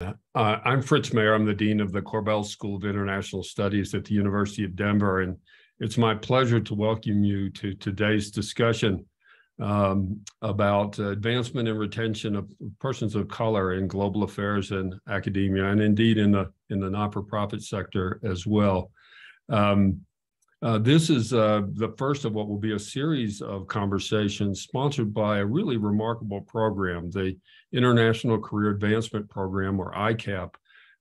Uh, I'm Fritz Mayer. I'm the Dean of the Korbel School of International Studies at the University of Denver, and it's my pleasure to welcome you to today's discussion um, about advancement and retention of persons of color in global affairs and academia, and indeed in the in the not-for-profit sector as well. Um, uh, this is uh, the first of what will be a series of conversations sponsored by a really remarkable program, the International Career Advancement Program, or ICAP,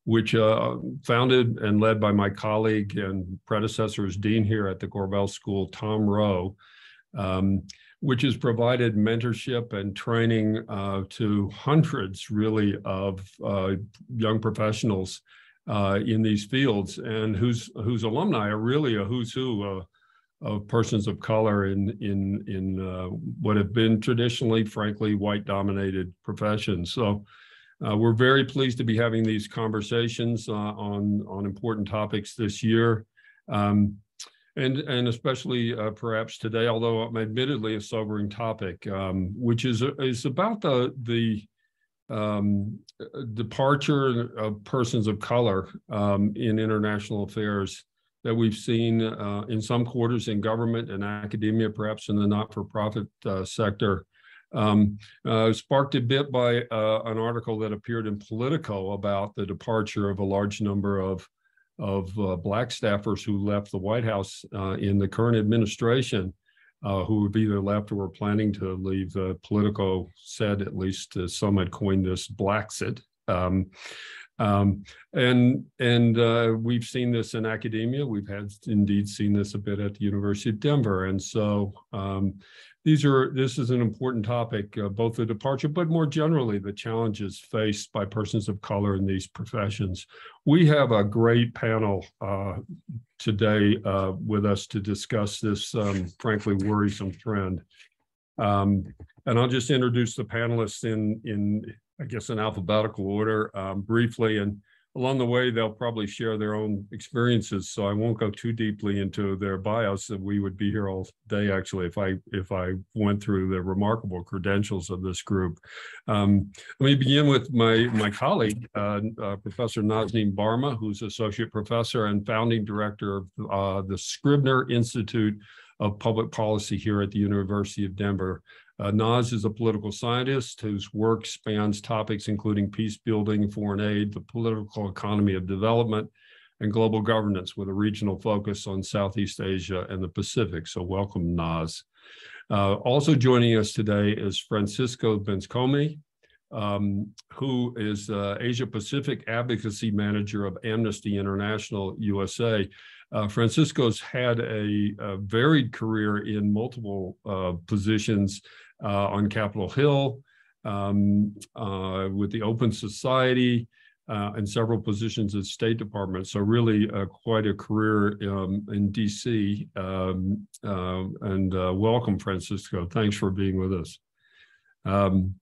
which uh, founded and led by my colleague and predecessor as dean here at the Korbel School, Tom Rowe, um, which has provided mentorship and training uh, to hundreds, really, of uh, young professionals uh, in these fields and whose whose alumni are really a who's who uh, of persons of color in in in uh, what have been traditionally, frankly, white dominated professions. So. Uh, we're very pleased to be having these conversations on on important topics this year, um, and and especially uh, perhaps today, although admittedly a sobering topic, um, which is is about the the um, departure of persons of color um, in international affairs that we've seen uh, in some quarters in government and academia, perhaps in the not-for-profit uh, sector. Um, uh, sparked a bit by uh, an article that appeared in Politico about the departure of a large number of of uh, black staffers who left the White House uh, in the current administration uh, who have either left or were planning to leave. Uh, Politico said, at least uh, some had coined this Blaxit. Um, um, and and uh, we've seen this in academia. We've had indeed seen this a bit at the University of Denver. And so um, these are this is an important topic, uh, both the departure, but more generally the challenges faced by persons of color in these professions. We have a great panel uh, today uh, with us to discuss this, um, frankly, worrisome trend. Um, and I'll just introduce the panelists in in I guess in alphabetical order um, briefly and along the way, they'll probably share their own experiences. So I won't go too deeply into their bios. That we would be here all day, actually, if I if I went through the remarkable credentials of this group. Um, let me begin with my my colleague, uh, uh, Professor Nazneen Barma, who's associate professor and founding director of uh, the Scrivner Institute of Public Policy here at the University of Denver. Uh, Naz is a political scientist whose work spans topics including peace building, foreign aid, the political economy of development, and global governance with a regional focus on Southeast Asia and the Pacific. So welcome, Naz. Uh, also joining us today is Francisco Bencosme, um, who is uh, Asia Pacific Advocacy Manager of Amnesty International USA. Uh, Francisco's had a, a, varied career in multiple uh, positions on Capitol Hill, um, uh, with the Open Society, uh, and several positions at State Department. So really quite a career um, in DC. Um, and welcome, Francisco. Thanks for being with us. Um,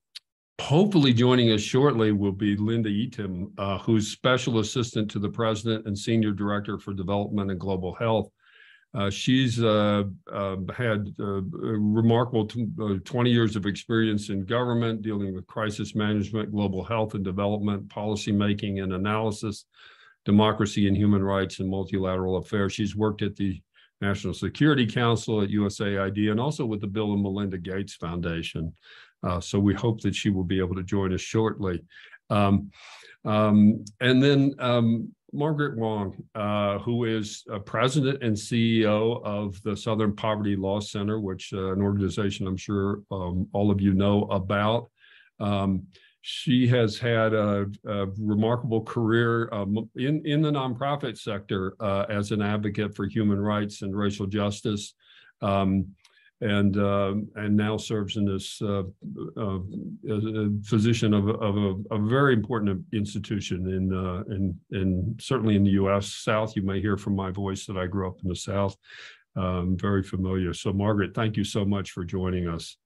hopefully joining us shortly will be Linda Etim, uh, who's special assistant to the president and senior director for development and global health uh, she's uh, uh, had uh, remarkable 20 years of experience in government, dealing with crisis management, global health and development, policy making and analysis, democracy and human rights, and multilateral affairs. She's worked at the National Security Council at USAID and also with the Bill and Melinda Gates Foundation. Uh, so we hope that she will be able to join us shortly. Um, um, and then um, Margaret Huang, uh, who is president and CEO of the Southern Poverty Law Center, which uh, an organization I'm sure um, all of you know about. Um, she has had a, a remarkable career um, in, in the nonprofit sector uh, as an advocate for human rights and racial justice. Um, and uh, and now serves in this uh, uh, position of, of a, a, very important institution in uh, in in certainly in the U.S. South. You may hear from my voice that I grew up in the South. Um, very familiar. So, Margaret, thank you so much for joining us.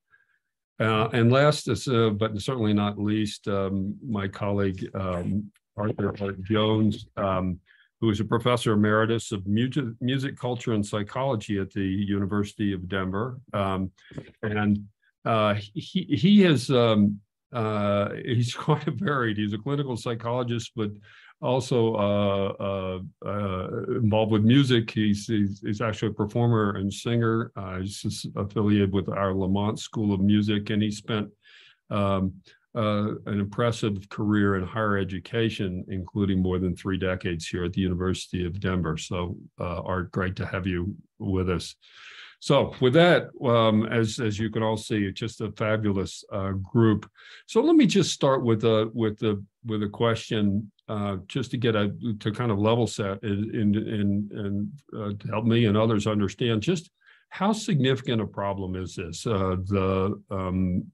Uh, and last, uh, but certainly not least, um, my colleague um, Arthur Hart Jones. Um, who is a professor emeritus of music, music culture, and psychology at the University of Denver. Um, and uh, he, he has um, uh, he's quite varied. He's a clinical psychologist, but also uh, uh, uh, involved with music. He's, he's, he's actually a performer and singer. Uh, he's affiliated with our Lamont School of Music, and he spent um, uh, an impressive career in higher education, including more than three decades here at the University of Denver. So, uh, Art, great to have you with us. So with that, um, as as you can all see, it's just a fabulous uh, group. So let me just start with a with the with a question, uh, just to get a to kind of level set and and and uh, to help me and others understand just how significant a problem is this uh, the um,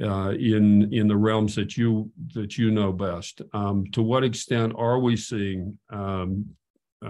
uh, uh, in in the realms that you that you know best. Um, to what extent are we seeing um,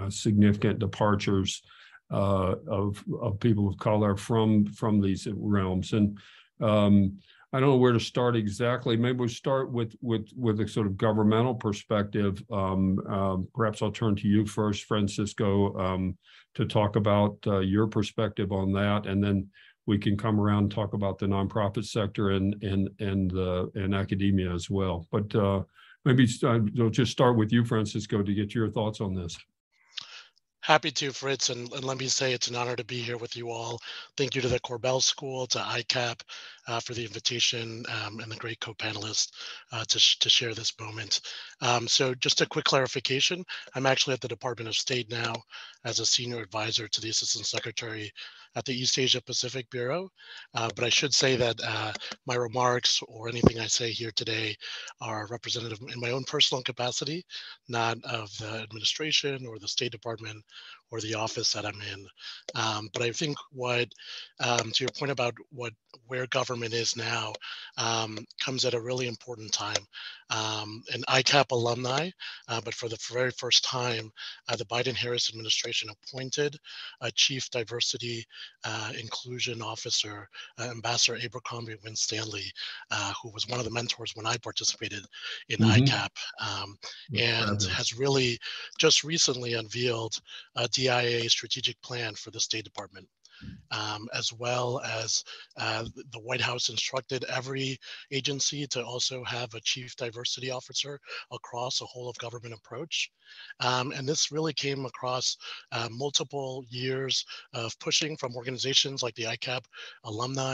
significant departures? uh, of of people of color from from these realms. And um, I don't know where to start exactly. Maybe we'll start with with with a sort of governmental perspective. Um, um, perhaps I'll turn to you first, Francisco, um, to talk about uh, your perspective on that, and then we can come around and talk about the nonprofit sector and and and uh, and academia as well. But uh, maybe I'll uh, just start with you, Francisco, to get your thoughts on this. Happy to, Fritz, and, and, let me say it's an honor to be here with you all. Thank you to the Korbel School, to ICAP uh, for the invitation, um, and the great co-panelists uh, to, sh to share this moment. Um, so just a quick clarification, I'm actually at the Department of State now as a senior advisor to the Assistant Secretary at the East Asia Pacific Bureau. Uh, but I should say that uh, my remarks or anything I say here today are representative in my own personal capacity, not of the administration or the State Department or the office that I'm in. Um, but I think what, um, to your point about what where government is now, um, comes at a really important time. Um, an ICAP alumni, uh, but for the very first time, uh, the Biden-Harris administration appointed a chief diversity uh, inclusion officer, uh, Ambassador Abercrombie Winstanley, uh, who was one of the mentors when I participated in mm-hmm. ICAP, um, and has really just recently unveiled a DIA strategic plan for the State Department um, as well as uh, the White House instructed every agency to also have a chief diversity officer across a whole of government approach. Um, and this really came across uh, multiple years of pushing from organizations like the ICAP alumni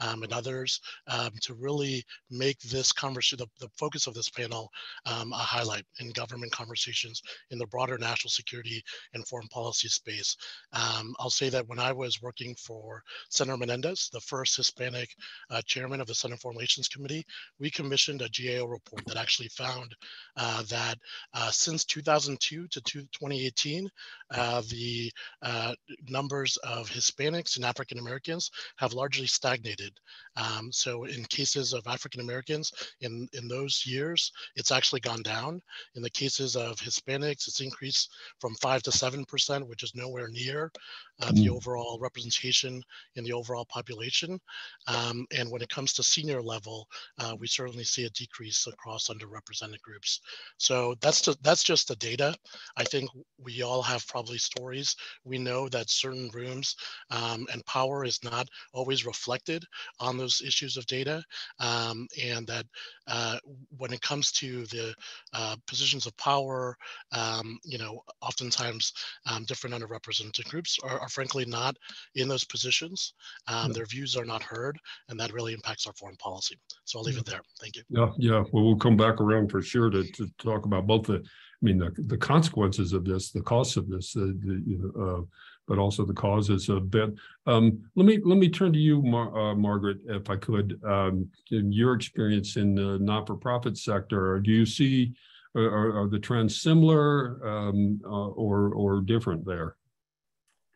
um, and others um, to really make this conversation, the, the focus of this panel, um, a highlight in government conversations in the broader national security and foreign policy space. Um, I'll say that when I was working for Senator Menendez, the first Hispanic uh, chairman of the Senate Foreign Relations Committee, we commissioned a GAO report that actually found uh, that uh, since 2002 to 2018, uh, the uh, numbers of Hispanics and African Americans have largely stagnated. Um, so in cases of African Americans in, in those years, it's actually gone down. In the cases of Hispanics, it's increased from five to 7%, which is nowhere near uh, the mm. overall representation in the overall population. Um, and when it comes to senior level, uh, we certainly see a decrease across underrepresented groups. So that's just, that's just the data. I think we all have probably stories. We know that certain rooms um, and power is not always reflected on those issues of data. Um, and that uh, when it comes to the uh, positions of power, um, you know, oftentimes um, different underrepresented groups are, are, frankly not in those positions. Um, their views are not heard, and that really impacts our foreign policy. So I'll leave it there. Thank you. Yeah, yeah. Well, we'll come back around for sure to, to talk about both the, I mean, the, the consequences of this, the costs of this, uh, the, you know, uh, but also the causes of bit. Um, let me let me turn to you, Mar uh, Margaret, if I could. Um, in your experience in the not-for-profit sector, do you see are, are the trends similar um, uh, or or different there?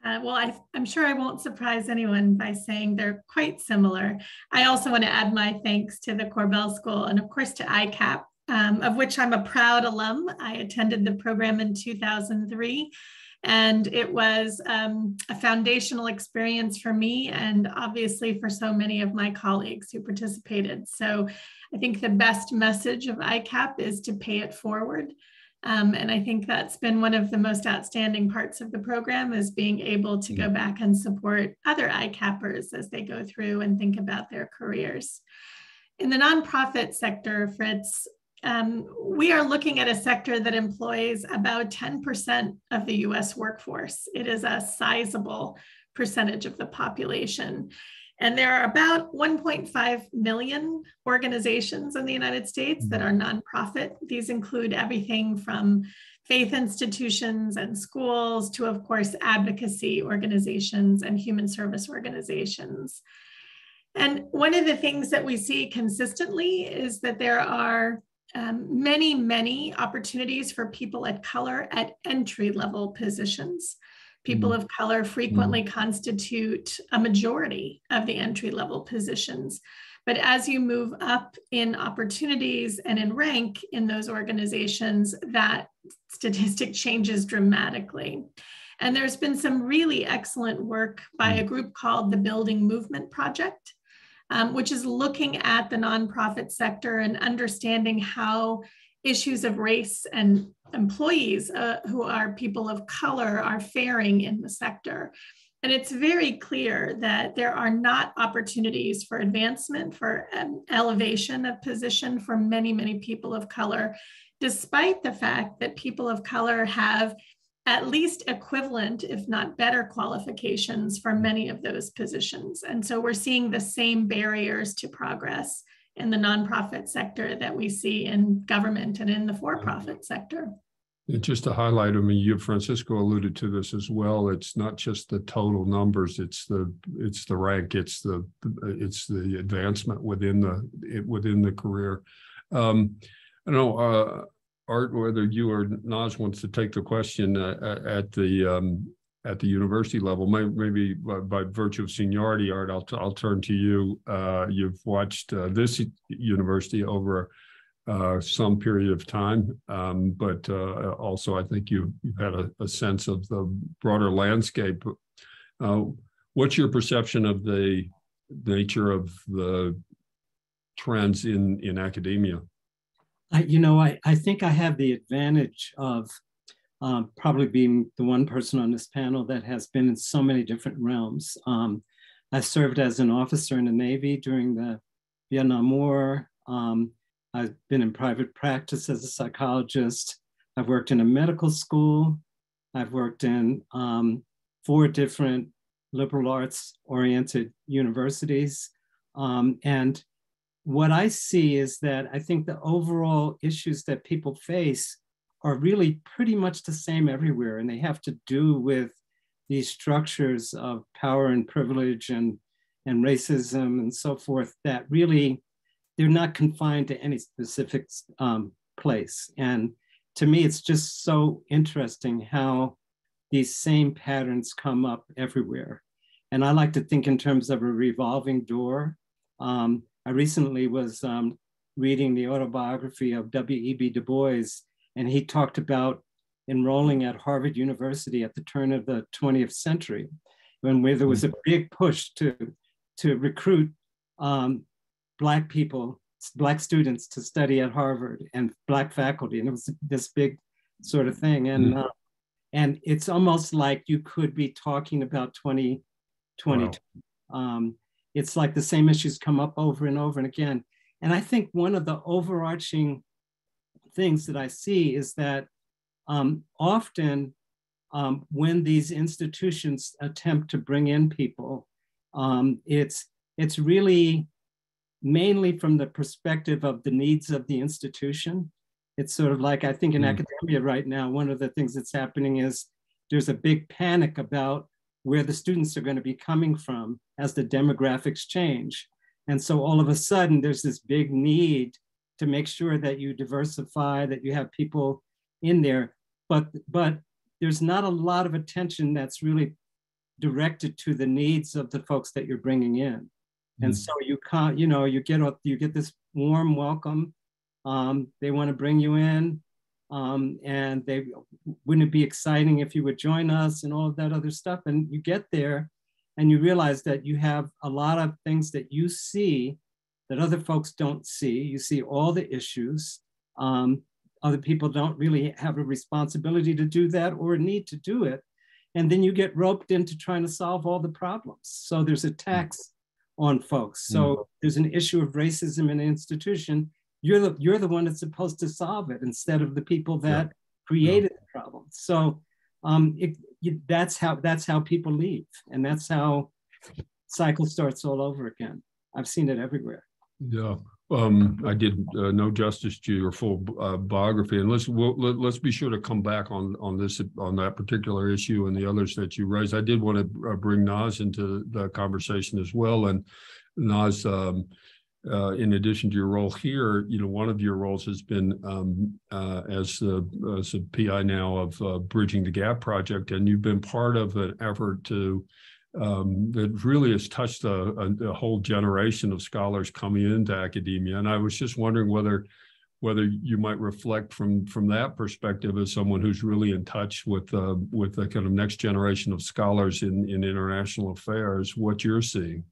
Uh, well, I, am sure I won't surprise anyone by saying they're quite similar. I also want to add my thanks to the Korbel School and, of course, to ICAP, um, of which I'm a proud alum. I attended the program in 2003 and it was um, a foundational experience for me and obviously for so many of my colleagues who participated. So I think the best message of ICAP is to pay it forward. Um, and I think that's been one of the most outstanding parts of the program is being able to go back and support other ICAPers as they go through and think about their careers. in the nonprofit sector, Fritz, um, we are looking at a sector that employs about 10% of the US workforce. It is a sizable percentage of the population. And there are about 1.5 million organizations in the United States that are nonprofit. These include everything from faith institutions and schools to, of course, advocacy organizations and human service organizations. And one of the things that we see consistently is that there are um, many, many opportunities for people of color at entry level positions. People mm. of color frequently mm. constitute a majority of the entry level positions. But as you move up in opportunities and in rank in those organizations, that statistic changes dramatically. And there's been some really excellent work by a group called the Building Movement Project, um, which is looking at the nonprofit sector and understanding how issues of race and employees uh, who are people of color are faring in the sector. And it's very clear that there are not opportunities for advancement, for um, elevation of position for many, many people of color, despite the fact that people of color have at least equivalent, if not better, qualifications for many of those positions. And so we're seeing the same barriers to progress in the nonprofit sector that we see in government and in the for profit sector. And just to highlight, I mean, you, Francisco alluded to this as well. It's not just the total numbers; it's the it's the rank, it's the it's the advancement within the within the career. Um, I know uh, Art, whether you or Naz wants to take the question uh, at the um, at the university level, maybe by, by, virtue of seniority, Art, I'll, t- I'll turn to you. Uh, you've watched uh, this university over uh, some period of time, um, but uh, also I think you, you've had a, a, sense of the broader landscape. Uh, what's your perception of the nature of the trends in, in academia? I, you know, I, I think I have the advantage of um, probably being the one person on this panel that has been in so many different realms. Um, I served as an officer in the Navy during the Vietnam War. Um, I've been in private practice as a psychologist. I've worked in a medical school. I've worked in um, four different liberal arts oriented universities. Um, and what I see is that I think the overall issues that people face are really pretty much the same everywhere, and they have to do with these structures of power and privilege and, and racism and so forth that really they're not confined to any specific um, place. And to me, it's just so interesting how these same patterns come up everywhere. And I like to think in terms of a revolving door. Um, I recently was um, reading the autobiography of W.E.B. Du Bois, and he talked about enrolling at Harvard University at the turn of the 20th century, when where there was a big push to, to recruit um, Black people, Black students to study at Harvard and Black faculty. And it was this big sort of thing. And, mm. uh, and it's almost like you could be talking about 2022. Wow. Um, it's like the same issues come up over and over and again. And I think one of the overarching things that I see is that um, often um, when these institutions attempt to bring in people, um, it's it's really mainly from the perspective of the needs of the institution. It's sort of like I think in mm. academia right now, one of the things that's happening is there's a big panic about where the students are going to be coming from as the demographics change. And so all of a sudden, there's this big need to make sure that you diversify, that you have people in there. But, but there's not a lot of attention that's really directed to the needs of the folks that you're bringing in. And mm. so you can't, you know, you get you get this warm welcome. Um, they want to bring you in, um, and they wouldn't it be exciting if you would join us and all of that other stuff. And you get there, and you realize that you have a lot of things that you see that other folks don't see. You see all the issues. Um, other people don't really have a responsibility to do that or a need to do it. And then you get roped into trying to solve all the problems. So there's a tax on folks. So mm. there's an issue of racism in an institution. You're the you're the one that's supposed to solve it instead of the people that yeah. created yeah. the problem. So um, it, it, that's how that's how people leave, and that's how cycle starts all over again. I've seen it everywhere. Yeah. Um, I did uh, no justice to your full uh, biography, and let's we'll, let, us let us be sure to come back on on this on that particular issue and the others that you raised. I did want to uh, bring Naz into the conversation as well, and Naz, um, uh, in addition to your role here, you know, one of your roles has been um, uh, as a, as a PI now of uh, Bridging the Gap project, and you've been part of an effort to um, that really has touched a, a, a, whole generation of scholars coming into academia. And I was just wondering whether whether you might reflect from from that perspective as someone who's really in touch with uh, with the kind of next generation of scholars in in international affairs, what you're seeing.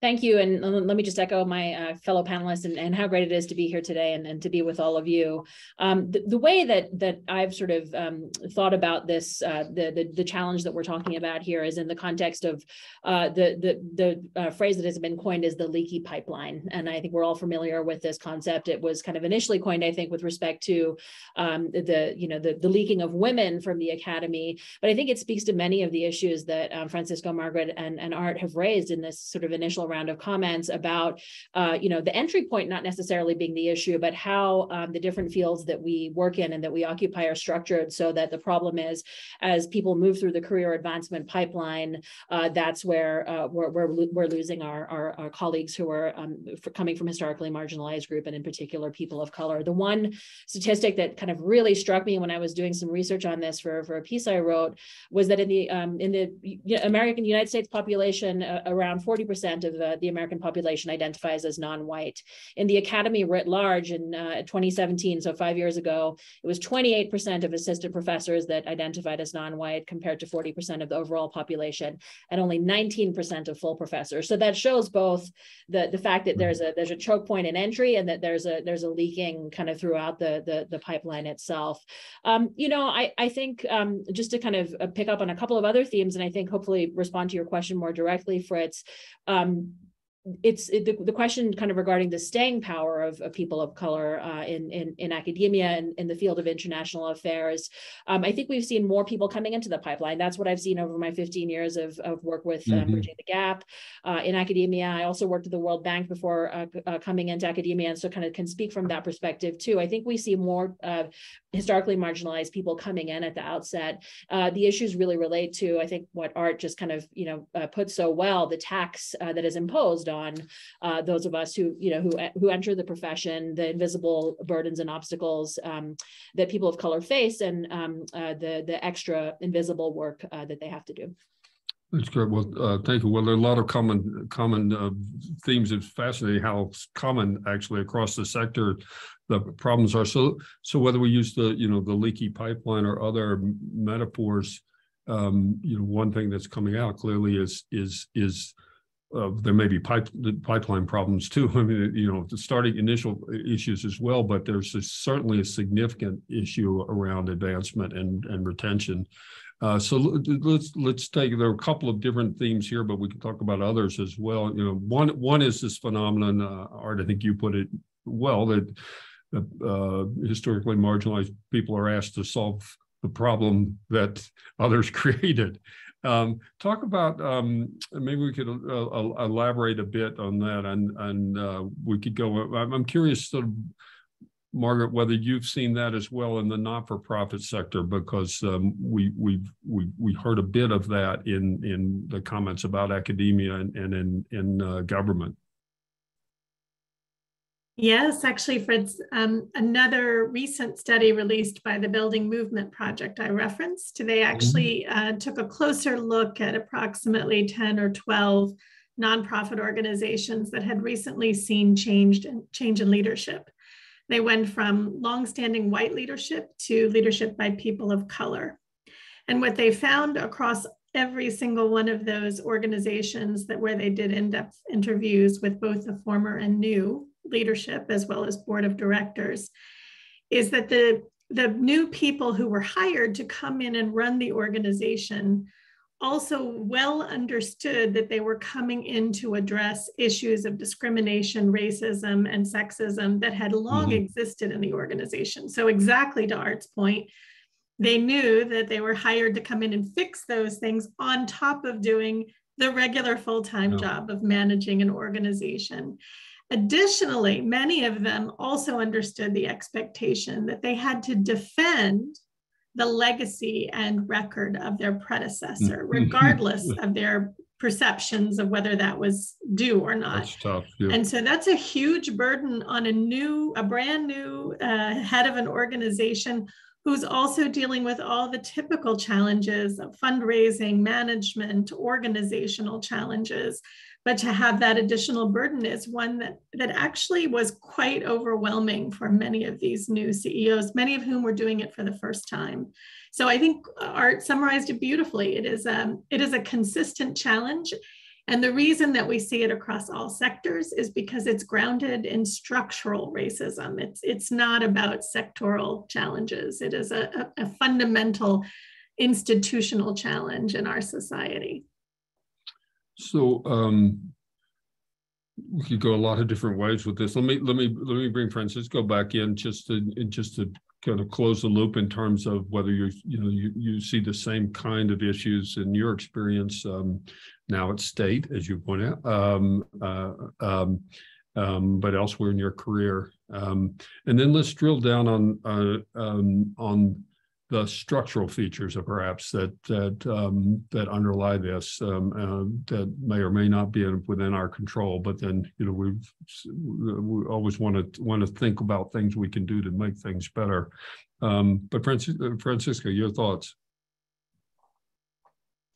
Thank you. And let me just echo my uh, fellow panelists and, and, how great it is to be here today and, and to be with all of you. Um, the, the, way that that I've sort of um, thought about this, uh, the, the, the challenge that we're talking about here is in the context of uh, the the, the uh, phrase that has been coined as the leaky pipeline. And I think we're all familiar with this concept. It was kind of initially coined, I think, with respect to um, the you know the, the leaking of women from the academy. But I think it speaks to many of the issues that um, Francisco, Margaret, and, and Art have raised in this sort of initial round of comments about, uh, you know, the entry point not necessarily being the issue, but how um, the different fields that we work in and that we occupy are structured so that the problem is as people move through the career advancement pipeline, uh, that's where uh, we're, we're, we're, losing our, our, our, colleagues who are um, coming from historically marginalized group and in particular people of color. The one statistic that kind of really struck me when I was doing some research on this for, for a piece I wrote was that in the um, in the American United States population, uh, around 40% of the, the American population identifies as non-white. In the academy writ large in uh, 2017, so five years ago, it was 28% of assistant professors that identified as non-white compared to 40% of the overall population and only 19% of full professors. So that shows both the, the fact that there's a there's a choke point in entry and that there's a there's a leaking kind of throughout the the, the pipeline itself. Um, you know, I, I think um, just to kind of uh, pick up on a couple of other themes and I think hopefully respond to your question more directly, Fritz, um, it's it, the, the question kind of regarding the staying power of, of people of color uh, in, in, in academia and in the field of international affairs. Um, I think we've seen more people coming into the pipeline. That's what I've seen over my 15 years of, of work with um, mm-hmm. Bridging the Gap uh, in academia. I also worked at the World Bank before uh, uh, coming into academia, and so kind of can speak from that perspective too. I think we see more uh, historically marginalized people coming in at the outset. Uh, the issues really relate to, I think, what Art just kind of you know put so well: the tax that is imposed on uh, those of us who you know who who enter the profession, the invisible burdens and obstacles um, that people of color face, and um, uh, the the extra invisible work uh, that they have to do. That's great. Well, uh, thank you. Well, there are a lot of common common uh, themes. It's fascinating how common actually across the sector the problems are. So, so whether we use the you know the leaky pipeline or other metaphors, um, you know, one thing that's coming out clearly is is is uh, there may be pipe, pipeline problems too. I mean, you know, the starting initial issues as well, but there's a, certainly a significant issue around advancement and, and retention. Uh, so let's let's take there are a couple of different themes here, but we can talk about others as well. You know, one one is this phenomenon, uh, Art. I think you put it well that uh, historically marginalized people are asked to solve the problem that others created. Um, talk about um, maybe we could uh, uh, elaborate a bit on that, and and uh, we could go. I'm curious, sort of, Margaret, whether you've seen that as well in the not-for-profit sector, because um, we we we we heard a bit of that in in the comments about academia and, and in in uh, government. Yes, actually, Fritz, um, another recent study released by the Building Movement Project I referenced, they mm-hmm. actually uh, took a closer look at approximately 10 or 12 nonprofit organizations that had recently seen change, change in leadership. They went from longstanding white leadership to leadership by people of color. And what they found across every single one of those organizations that where they did in-depth interviews with both the former and new leadership as well as board of directors is that the the new people who were hired to come in and run the organization also well understood that they were coming in to address issues of discrimination, racism, and sexism that had long mm-hmm. existed in the organization. So, exactly to Art's point, they knew that they were hired to come in and fix those things on top of doing the regular full time job of managing an organization. Additionally, many of them also understood the expectation that they had to defend the legacy and record of their predecessor, mm-hmm. regardless of their perceptions of whether that was due or not. Tough. Yeah. And so that's a huge burden on a new, a brand new uh, head of an organization who's also dealing with all the typical challenges of fundraising, management, organizational challenges but to have that additional burden is one that that actually was quite overwhelming for many of these new CEOs, many of whom were doing it for the first time. So I think Art summarized it beautifully. It is a, um, it is a consistent challenge. And the reason that we see it across all sectors is because it's grounded in structural racism. It's, it's not about sectoral challenges. It is a, a, a fundamental institutional challenge in our society. So um, we could go a lot of different ways with this. Let me let me let me bring Francisco back in just to just to kind of close the loop in terms of whether you you know you you see the same kind of issues in your experience um, now at state as you point out, um, uh, um, um, but elsewhere in your career. Um, and then let's drill down on uh, um, on the structural features of perhaps that that um, that underlie this uh, that may or may not be within our control. But then you know we we always want to want to think about things we can do to make things better. But Francis, Francisco, your thoughts?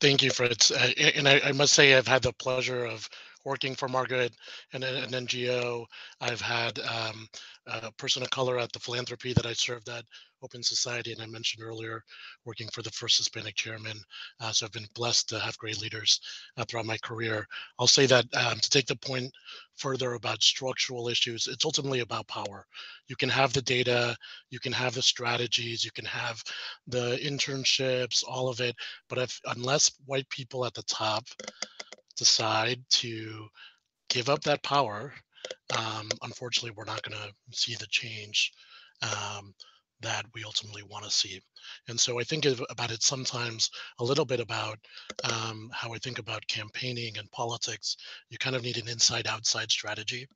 Thank you, Fritz. Uh, and I, I, must say I've had the pleasure of working for Margaret and an NGO. I've had um, a person of color at the philanthropy that I served at Open Society, and I mentioned earlier, working for the first Hispanic chairman. Uh, so I've been blessed to have great leaders uh, throughout my career. I'll say that um, to take the point further about structural issues, it's ultimately about power. You can have the data, you can have the strategies, you can have the internships, all of it, but if unless white people at the top decide to give up that power, um, unfortunately, we're not going to see the change um, that we ultimately want to see. And so I think about it sometimes a little bit about um, how I think about campaigning and politics. You kind of need an inside outside strategy.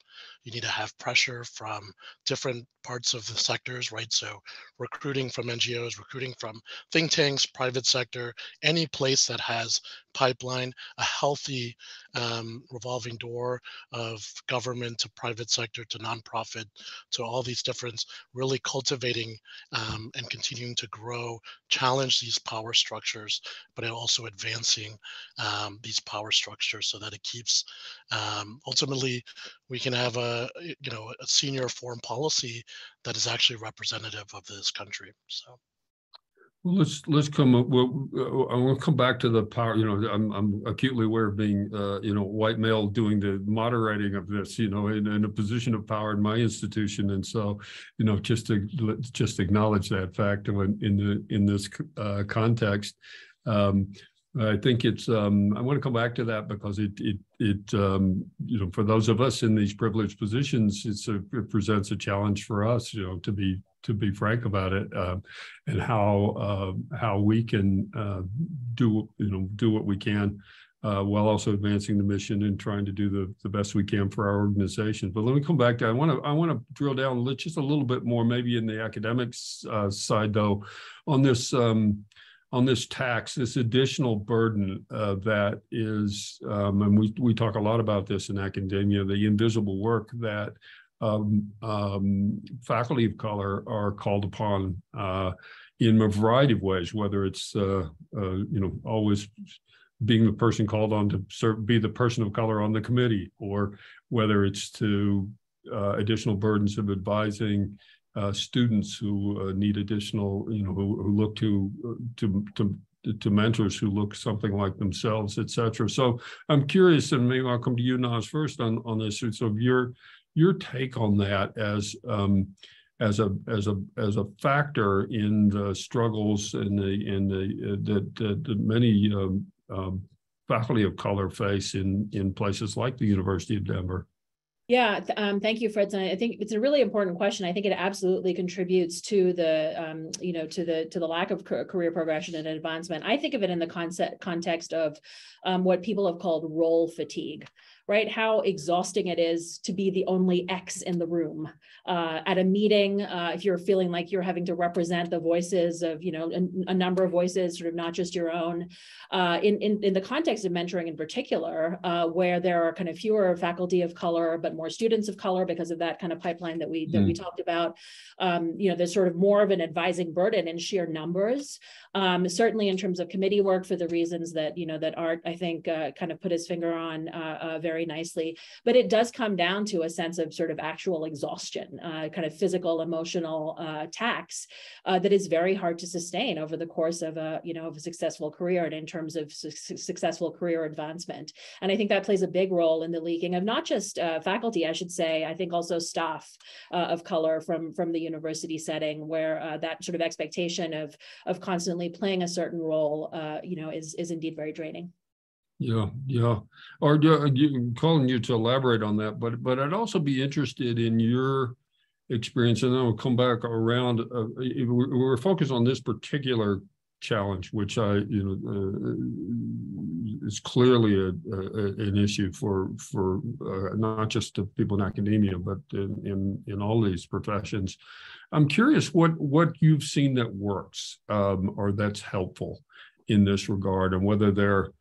You need to have pressure from different parts of the sectors, right? So recruiting from NGOs, recruiting from think tanks, private sector, any place that has pipeline, a healthy um, revolving door of government to private sector to nonprofit to all these different, really cultivating um, and continuing to grow, challenge these power structures, but also advancing um, these power structures so that it keeps um, ultimately we can have a you know a senior foreign policy that is actually representative of this country. So. Well, let's let's come. Well, uh, I want to come back to the power. You know, I'm I'm acutely aware of being, uh, you know, white male doing the moderating of this. You know, in, in, a position of power in my institution, and so, you know, just to just acknowledge that fact in in the in this uh, context. Um, I think it's. Um, I want to come back to that because it it it um, you know for those of us in these privileged positions, a, it presents a challenge for us. You know to be to be frank about it, uh, and how uh, how we can uh, do you know do what we can uh, while also advancing the mission and trying to do the, the best we can for our organization. But let me come back to I want to I want to drill down just a little bit more, maybe in the academics uh, side though, on this. Um, on this tax, this additional burden uh, that is, um, and we, we talk a lot about this in academia, the invisible work that um, um, faculty of color are called upon uh, in a variety of ways, whether it's, uh, uh you know, always being the person called on to serve, be the person of color on the committee, or whether it's to uh, additional burdens of advising uh, students who uh, need additional, you know, who, who look to, to, to, to mentors who look something like themselves, et cetera. So I'm curious, and maybe I'll come to you, Naz, first on, on this. So your, your take on that as, um, as a as a as a factor in the struggles and the in the uh, that, that, many um, um, faculty of color face in in places like the University of Denver? Yeah, um, thank you. And I think it's a really important question. I think it absolutely contributes to the, um, you know, to the to the lack of career progression and advancement. I think of it in the concept context of um, what people have called role fatigue right? How exhausting it is to be the only X in the room uh, at a meeting. Uh, if you're feeling like you're having to represent the voices of, you know, a, a number of voices, sort of not just your own. Uh, in, in, in the context of mentoring in particular, uh, where there are kind of fewer faculty of color, but more students of color because of that kind of pipeline that we that mm. we talked about. Um, you know, there's sort of more of an advising burden in sheer numbers. Um, certainly in terms of committee work for the reasons that you know that Art I think uh, kind of put his finger on uh, uh, very nicely. But it does come down to a sense of sort of actual exhaustion, uh, kind of physical, emotional uh, tax uh, that is very hard to sustain over the course of a you know of a successful career and in terms of su successful career advancement. And I think that plays a big role in the leaking of not just faculty, I should say. I think also staff of color from from the university setting, where that sort of expectation of of constantly playing a certain role, uh, you know, is is indeed very draining. Yeah, yeah. Or uh, you, calling you to elaborate on that, but but I'd also be interested in your experience, and then we'll come back around. Uh, we're focused on this particular challenge, which I, you know, uh, is clearly a, a, an issue for for uh, not just the people in academia, but in, in, in all these professions. I'm curious what what you've seen that works um, or that's helpful in this regard, and whether there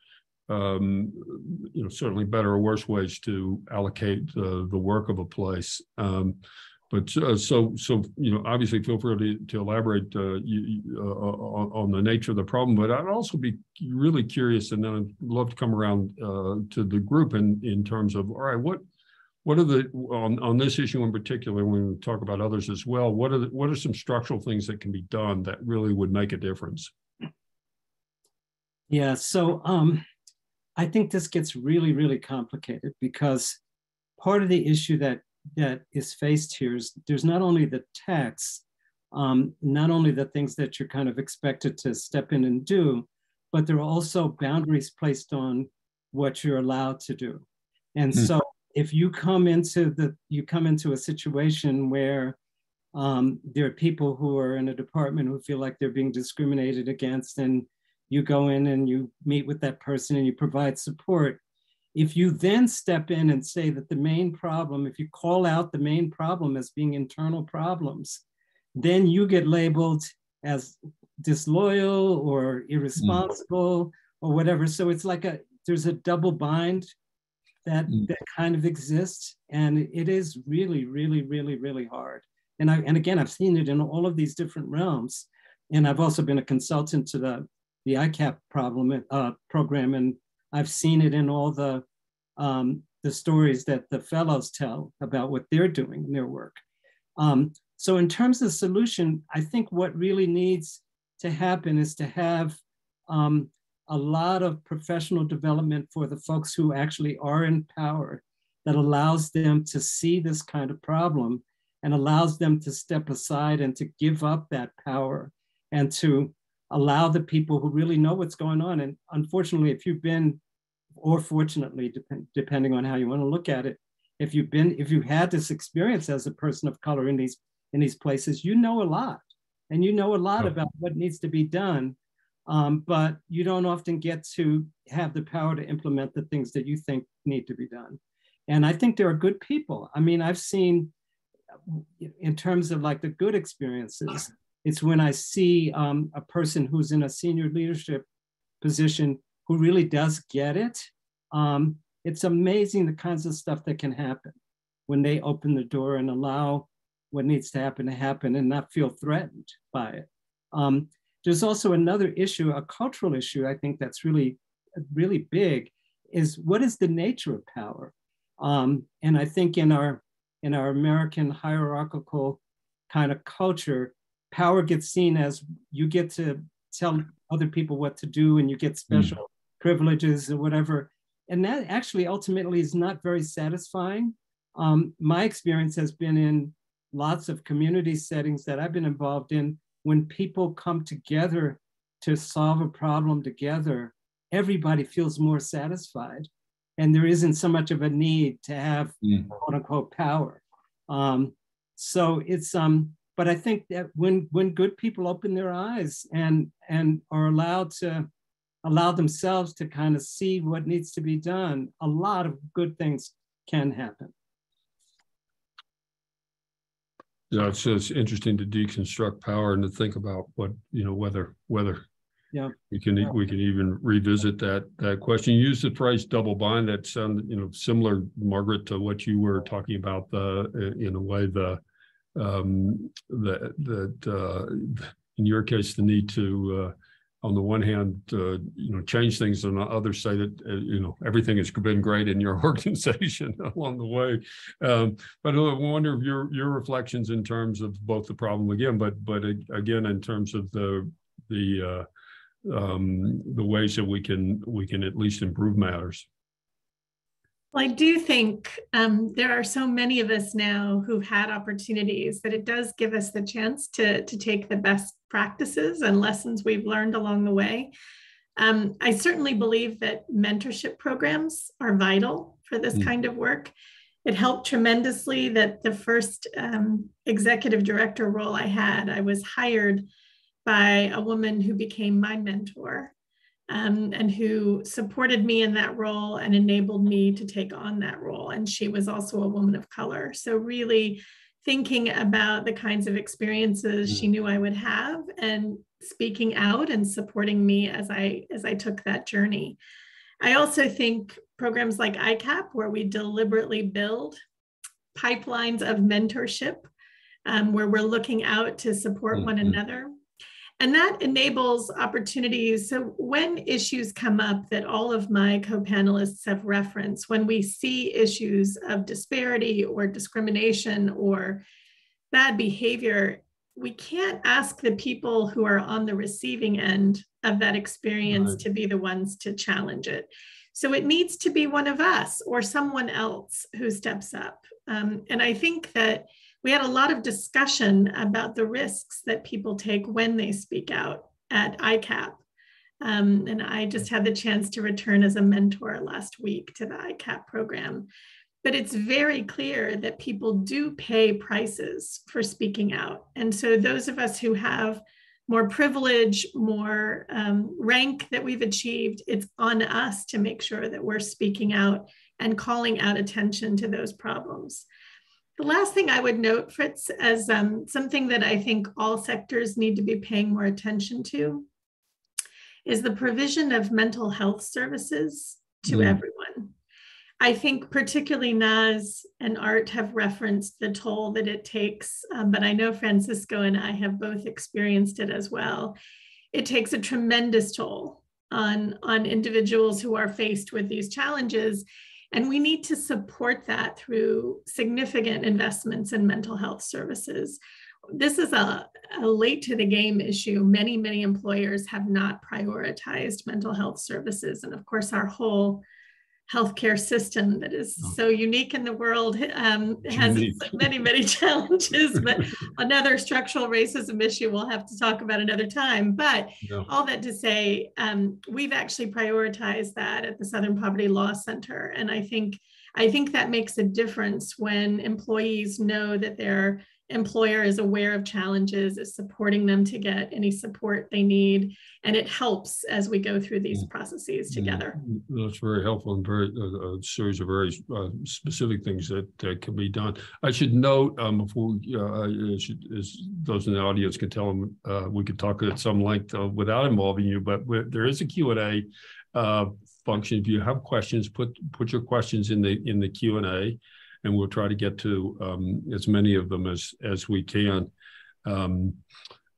um, you know certainly better or worse ways to allocate uh, the work of a place. Um, but uh, so so you know obviously feel free to, to elaborate uh, you, uh, on, on, the nature of the problem. But I'd also be really curious, and then I'd love to come around uh, to the group in in terms of all right, what what are the on, on this issue in particular? When we talk about others as well, what are the, what are some structural things that can be done that really would make a difference? Yeah, so um, I think this gets really really complicated because part of the issue that that is faced here is there's not only the tax, um, not only the things that you're kind of expected to step in and do, but there are also boundaries placed on what you're allowed to do. And mm. so if you come into the you come into a situation where um, there are people who are in a department who feel like they're being discriminated against and you go in and you meet with that person and you provide support if you then step in and say that the main problem, if you call out the main problem as being internal problems, then you get labeled as disloyal or irresponsible mm. or whatever. So it's like a there's a double bind that mm. that kind of exists, and it is really, really, really, really hard. And I and again, I've seen it in all of these different realms, and I've also been a consultant to the the ICAP problem uh, program, and I've seen it in all the um, the stories that the fellows tell about what they're doing in their work. Um, so in terms of solution, I think what really needs to happen is to have um, a lot of professional development for the folks who actually are in power that allows them to see this kind of problem and allows them to step aside and to give up that power and to allow the people who really know what's going on. And unfortunately, if you've been or fortunately, dep- depending on how you want to look at it, if you've been, if you had this experience as a person of color in these in these places, you know a lot, and you know a lot oh. about what needs to be done, um, but you don't often get to have the power to implement the things that you think need to be done. And I think there are good people. I mean, I've seen, in terms of like the good experiences, it's when I see um, a person who's in a senior leadership position who really does get it. Um, it's amazing the kinds of stuff that can happen when they open the door and allow what needs to happen to happen and not feel threatened by it. Um, there's also another issue, a cultural issue, I think that's really, really big, is what is the nature of power? Um, and I think in our in our American hierarchical kind of culture, power gets seen as you get to tell other people what to do and you get hmm. special mm privileges or whatever. And that actually ultimately is not very satisfying. Um, my experience has been in lots of community settings that I've been involved in when people come together to solve a problem together. everybody feels more satisfied and there isn't so much of a need to have Mm. quote unquote power. Um, so it's um, but I think that when when good people open their eyes and and are allowed to allow themselves to kind of see what needs to be done, a lot of good things can happen. Yeah, it's just interesting to deconstruct power and to think about what, you know, whether, whether. Yeah. We can, we can even revisit that, that question. You used the phrase double bind that sounded, you know, similar, Margaret, to what you were talking about, the, in a way, the, um, that, that, uh, in your case, the need to, uh, on the one hand, uh, you know, change things, and on the other say that, uh, you know, everything has been great in your organization along the way. Um, but I wonder if your your reflections in terms of both the problem again, but but again in terms of the the uh, um, the ways that we can we can at least improve matters. Well, I do think um, there are so many of us now who've had opportunities that it does give us the chance to, to take the best practices and lessons we've learned along the way. Um, I certainly believe that mentorship programs are vital for this Mm. kind of work. It helped tremendously that the first um, executive director role I had, I was hired by a woman who became my mentor um, and who supported me in that role and enabled me to take on that role. And she was also a woman of color. So, really thinking about the kinds of experiences she knew I would have and speaking out and supporting me as I as I took that journey. I also think programs like ICAP, where we deliberately build pipelines of mentorship, um, where we're looking out to support one Mhm. another, and that enables opportunities. So, when issues come up that all of my co panelists have referenced, when we see issues of disparity or discrimination or bad behavior, we can't ask the people who are on the receiving end of that experience Right. to be the ones to challenge it. So, it needs to be one of us or someone else who steps up. Um, and I think that we had a lot of discussion about the risks that people take when they speak out at ICAP. Um, and I just had the chance to return as a mentor last week to the ICAP program. But it's very clear that people do pay prices for speaking out. And so, those of us who have more privilege, more um, rank that we've achieved, it's on us to make sure that we're speaking out and calling out attention to those problems. The last thing I would note, Fritz, as um, something that I think all sectors need to be paying more attention to is the provision of mental health services to Mm. everyone. I think particularly Naz and Art have referenced the toll that it takes, um, but I know Francisco and I have both experienced it as well. It takes a tremendous toll on, on individuals who are faced with these challenges. And we need to support that through significant investments in mental health services. This is a, a late to the game issue. Many, many employers have not prioritized mental health services. And of course, our whole healthcare system that is Oh. so unique in the world um, has many, many challenges. But another structural racism issue we'll have to talk about another time. But all that to say, um, we've actually prioritized that at the Southern Poverty Law Center, and I think I think that makes a difference when employees know that their employer is aware of challenges, is supporting them to get any support they need, and it helps as we go through these processes together. Mm, That's very helpful and very, a, a series of very uh, specific things that, that can be done. I should note, um, before, uh, I should, as those in the audience can tell them, uh, we could talk at some length uh, without involving you, but there is a Q and A uh, function. If you have questions, put, put your questions in the, in the Q and A, and we'll try to get to um, as many of them as, as we can. Um,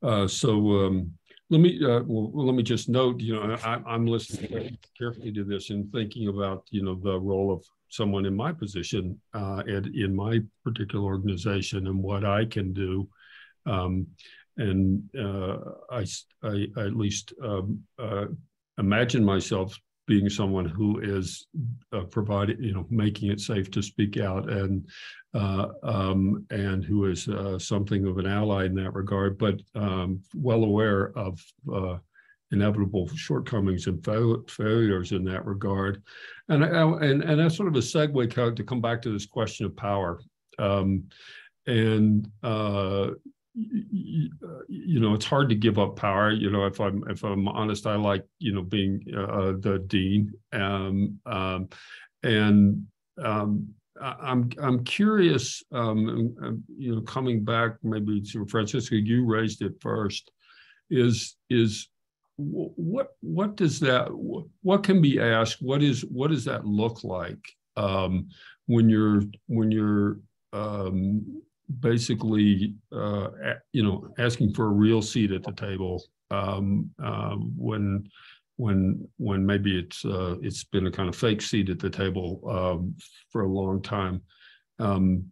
uh, so, um, let me uh, well, let me just note, you know, I, I'm listening carefully to this and thinking about, you know, the role of someone in my position uh, in my particular organization and what I can do. Um, and uh, I, I, I at least um, uh, imagine myself being someone who is uh, providing, you know, making it safe to speak out and uh, um, and who is uh, something of an ally in that regard, but um, well aware of uh, inevitable shortcomings and fail, failures in that regard. And, I, and, and that's sort of a segue to come back to this question of power. Um, and uh, you know it's hard to give up power you know if i'm if i'm honest i like you know being uh, the dean um, um, and um, i'm i'm curious um, you know coming back maybe to francisco you raised it first is is what what does that what can be asked? What is what does that look like um, when you're when you're um, basically, uh, you know, asking for a real seat at the table um, uh, when when when maybe it's uh, it's been a kind of fake seat at the table um, for a long time. Um,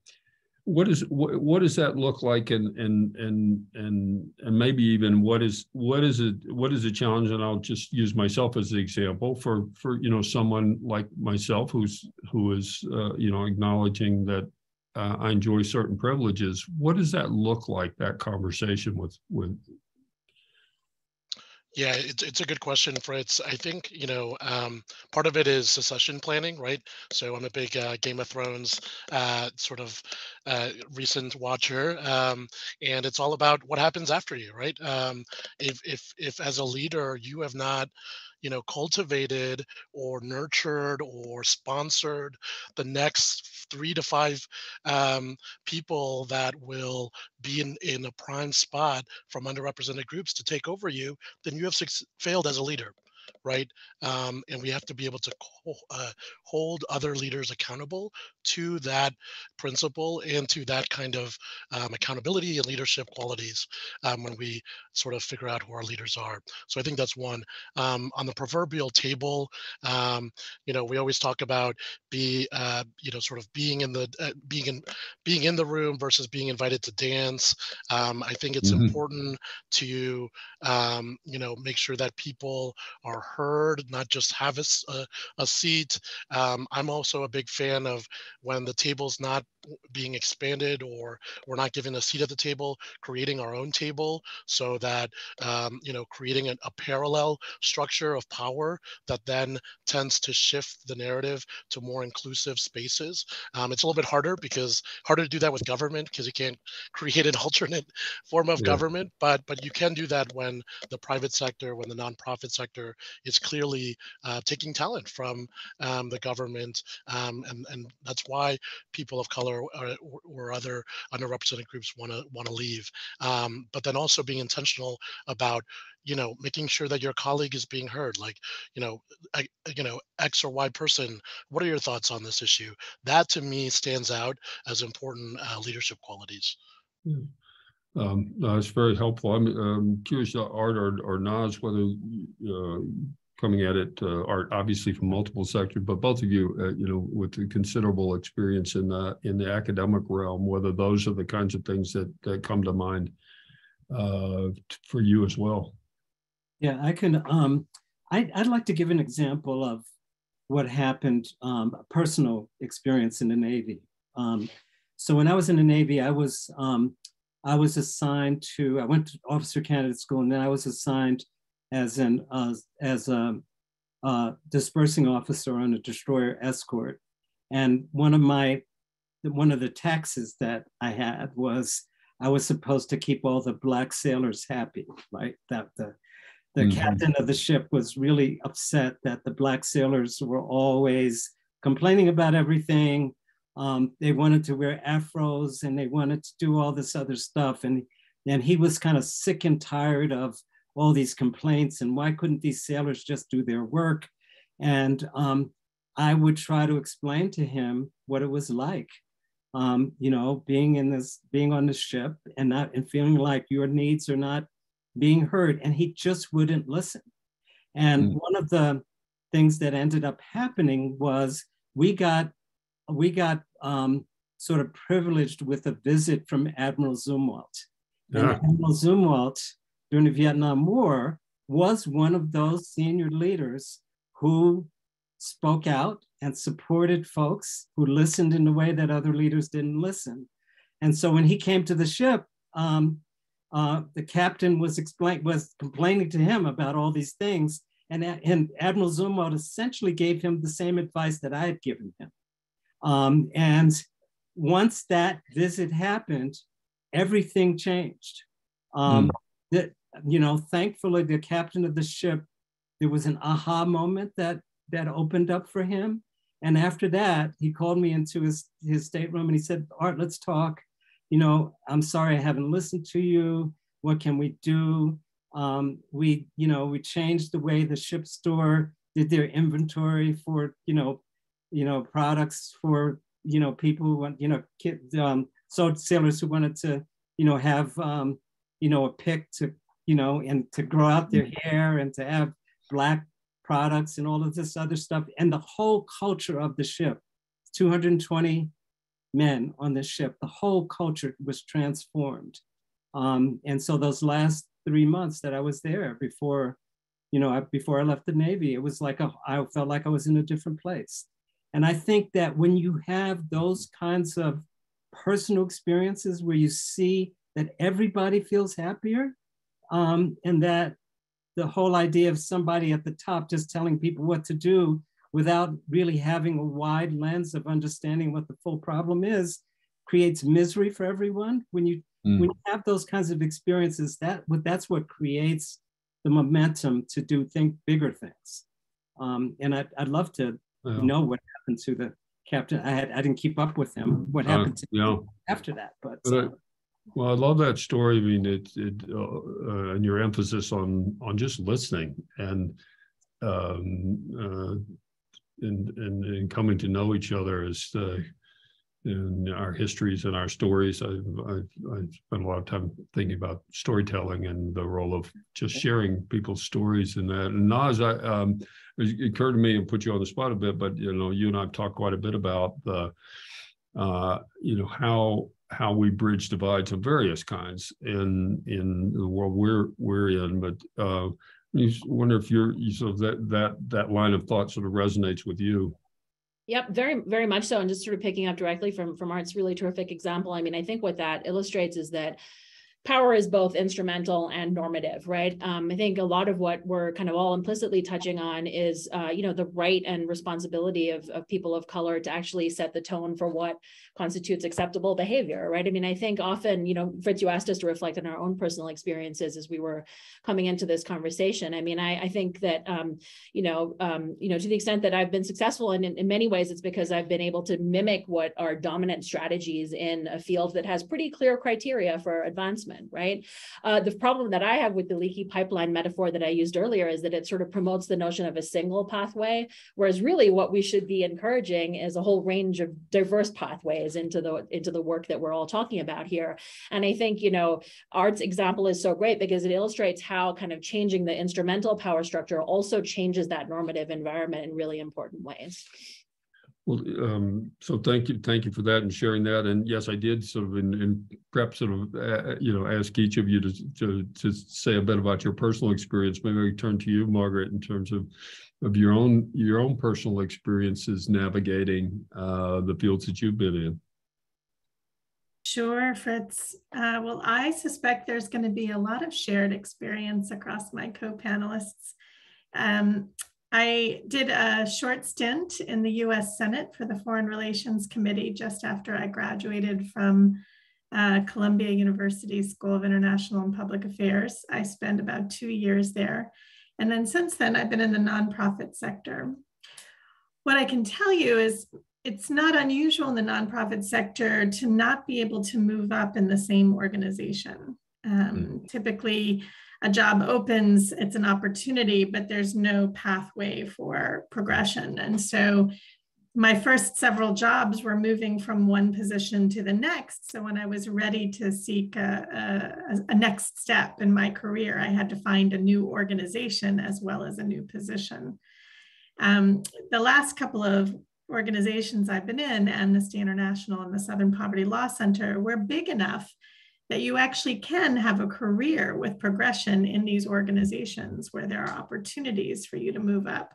what is what, what does that look like and and and and and maybe even what is what is it what is the challenge and I'll just use myself as an example for for you know someone like myself who's who is uh, you know acknowledging that uh, I enjoy certain privileges. What does that look like? That conversation with with. Yeah, it's it's a good question, Fritz. I think you know um, part of it is succession planning, right? So I'm a big uh, Game of Thrones uh, sort of uh, recent watcher, um, and it's all about what happens after you, right? Um, if if if as a leader you have not you know cultivated or nurtured or sponsored the next three to five um, people that will be in, in a prime spot from underrepresented groups to take over you then you have failed as a leader right? Um, and we have to be able to uh, hold other leaders accountable to that principle and to that kind of um, accountability and leadership qualities um, when we sort of figure out who our leaders are. So I think that's one. Um, on the proverbial table, um, you know, we always talk about be, uh, you know, sort of being in the uh, being in being in the room versus being invited to dance. Um, I think it's mm-hmm. important to you know make sure that people are heard, not just have a, a, a seat. Um, I'm also a big fan of when the table's not being expanded or we're not given a seat at the table, creating our own table so that, um, you know, creating a, a parallel structure of power that then tends to shift the narrative to more inclusive spaces. Um, it's a little bit harder because harder to do that with government because you can't create an alternate form of yeah. government, but but you can do that when the private sector, when the nonprofit sector is clearly uh, taking talent from um, the government, um, and and that's why people of color or, or other underrepresented groups want to want to leave. Um, but then also being intentional about you know making sure that your colleague is being heard like you know I, you know x or y person what are your thoughts on this issue that to me stands out as important uh, leadership qualities hmm. um, it's very helpful i'm um, curious art or, or Naz whether uh, coming at it uh, are obviously from multiple sectors, but both of you, uh, you know, with considerable experience in the in the academic realm, whether those are the kinds of things that that come to mind uh, for you as well. Yeah, I can. Um, I, would like to give an example of what happened, um, a personal experience in the Navy. Um, so when I was in the Navy, I was um, I was assigned to. I went to officer candidate school, and then I was assigned as an uh, as a uh, disbursing officer on a destroyer escort. And one of my one of the taxes that I had was I was supposed to keep all the black sailors happy, right? That the the mm-hmm. captain of the ship was really upset that the black sailors were always complaining about everything. Um, they wanted to wear afros and they wanted to do all this other stuff. And, and he was kind of sick and tired of all these complaints and why couldn't these sailors just do their work? And um, I would try to explain to him what it was like, um, you know, being in this, being on the ship and not and feeling like your needs are not being heard, and he just wouldn't listen. And mm. one of the things that ended up happening was we got we got um, sort of privileged with a visit from Admiral Zumwalt. Yeah. And Admiral Zumwalt during the Vietnam War was one of those senior leaders who spoke out and supported folks who listened in a way that other leaders didn't listen. And so when he came to the ship, um, uh, the captain was explain was complaining to him about all these things, and, and Admiral Zumwalt essentially gave him the same advice that I had given him. Um, and once that visit happened, everything changed. Um, mm. That you know, thankfully, the captain of the ship, there was an aha moment that that opened up for him. And after that, he called me into his his stateroom and he said, "Art, let's talk. You know, I'm sorry I haven't listened to you. What can we do?" Um, we, you know, we changed the way the ship store did their inventory for, you know, you know, products for, you know, people who want, you know, kids, um, so sailors who wanted to, you know, have, um, you know, a pick to, you know, and to grow out their hair and to have black products and all of this other stuff. And the whole culture of the ship, 220 men on the ship, the whole culture was transformed. Um, and so those last three months that I was there before, you know, before I left the Navy, it was like a, I felt like I was in a different place. And I think that when you have those kinds of personal experiences where you see that everybody feels happier, um, and that the whole idea of somebody at the top just telling people what to do without really having a wide lens of understanding what the full problem is creates misery for everyone. When you Mm. When you have those kinds of experiences, that that's what creates the momentum to do think bigger things. Um, and I'd, I'd love to know what happened to the captain. I had I didn't keep up with him. What uh, happened uh, to yeah. after that? But, but I, well, I love that story. I mean, it, it uh, uh, and your emphasis on on just listening and um, uh, and, and and coming to know each other as uh, in our histories and our stories. I've, I've, I've, spent a lot of time thinking about storytelling and the role of just sharing people's stories and that. And Naz, I, um, it occurred to me and put you on the spot a bit, but you know, you and I've talked quite a bit about the, uh, you know, how how we bridge divides of various kinds in in the world we're we're in. But uh, I wonder if you're you sort of that that that line of thought sort of resonates with you. Yep, very, very much so. And just sort of picking up directly from from Art's really terrific example. I mean, I think what that illustrates is that power is both instrumental and normative, right? Um, I think a lot of what we're kind of all implicitly touching on is, uh, you know, the right and responsibility of, of people of color to actually set the tone for what constitutes acceptable behavior, right? I mean, I think often, you know, Fritz, you asked us to reflect on our own personal experiences as we were coming into this conversation. I mean, I, I think that, um, you know, um, you know, to the extent that I've been successful, and in, in many ways, it's because I've been able to mimic what are dominant strategies in a field that has pretty clear criteria for advancement right? Uh, the problem that I have with the leaky pipeline metaphor that I used earlier is that it sort of promotes the notion of a single pathway, whereas really what we should be encouraging is a whole range of diverse pathways into the into the work that we're all talking about here. And I think, you know, Art's example is so great because it illustrates how kind of changing the instrumental power structure also changes that normative environment in really important ways. Well, um, so thank you, thank you for that and sharing that. And yes, I did sort of in, in prep sort of uh, you know ask each of you to, to to say a bit about your personal experience. Maybe I turn to you, Margaret, in terms of of your own your own personal experiences navigating uh, the fields that you've been in. Sure, Fritz. Uh, well, I suspect there's going to be a lot of shared experience across my co-panelists. Um, I did a short stint in the US Senate for the Foreign Relations Committee just after I graduated from uh, Columbia University School of International and Public Affairs. I spent about two years there. And then since then, I've been in the nonprofit sector. What I can tell you is it's not unusual in the nonprofit sector to not be able to move up in the same organization. Um, mm. Typically, a job opens, it's an opportunity, but there's no pathway for progression. And so my first several jobs were moving from one position to the next. So when I was ready to seek a, a, a, next step in my career, I had to find a new organization as well as a new position. Um, the last couple of organizations I've been in, Amnesty International and the Southern Poverty Law Center, were big enough that you actually can have a career with progression in these organizations where there are opportunities for you to move up.